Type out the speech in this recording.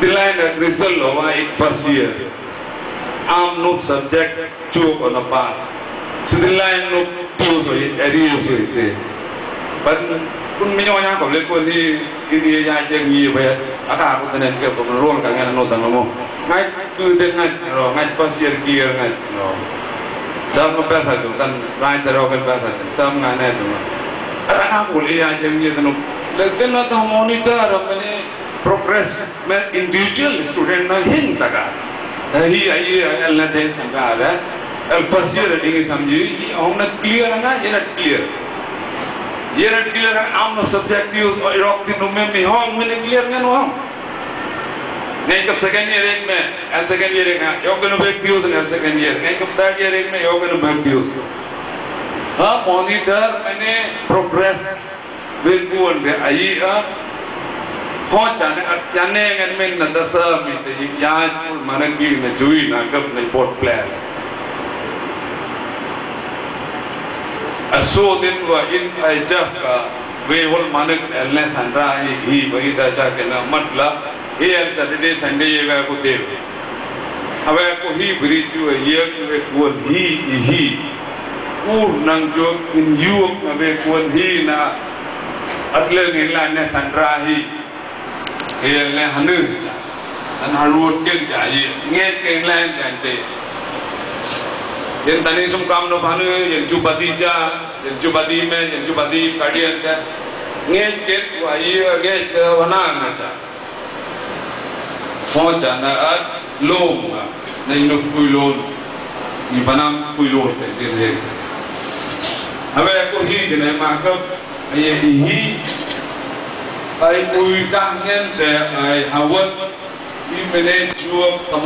Deland and Rizal Nova in first year. I'm not subject to on a path. So the line no tuzo arizo ite. But kun minyo nya ko le ko ni ini ya je ngi be aka ko tenen ke ko rol ka ngana no tan mo. Ngai tu de ngai ro ngai first year ki ngai no. Sam no pesa tu tan line the ro ke pesa. Sam ngana tu. Aka ko le ya je ngi tan no. Le den no to monitor ro ne progress मैं individual student न हिन सघां ही आई अॻियां न थिए सघां अगरि बसि इहो रेटिंग सम्झी की ऐं न क्लियर है ना ये ना क्लियर ये ना क्लियर है आम ना सब्जेक्टिव्स और रॉक दिन में में हो मैंने क्लियर नहीं हुआ नहीं कब सेकंड ईयर एक में एल सेकंड ईयर एक ना योग अनुभव भी यूज नहीं सेकंड ईयर नहीं कब थर्ड ईयर एक में योग के भी क्यूज हाँ मॉनिटर मैंने progress will go and I हाँ। Poh Chennai and mean the Dasam is the Yajpur Manangir and the Jui Nagap and the Port Plan. Aso din wa in ajah ka we whole manak elne sandra hi hi bagi dacha ke na matla he al saturday sunday ye ga ko dev अब को ही ब्रिजु ये को ही ही ऊर नंग जो इन you अबे को ही ना अगले नीला ने संड्रा ही એલે હનુમન અનહરવત જેજ્યાજી ને કેલાં ગંતે જે તને સમ કામ નો ભાનુ યે જુપતિચા જુપતિમે જુપતિ ફાડીઅતે ને કેત આયેગે સ્તવનાના ચા ફોટનાત લોમ ના ઇન ફૂલો ઇ પાנם ફૂલો તે કે હવે કોહી જને માકબ એહીહી ai ui tăng nhân sẽ ai hào quân đi mê lên chua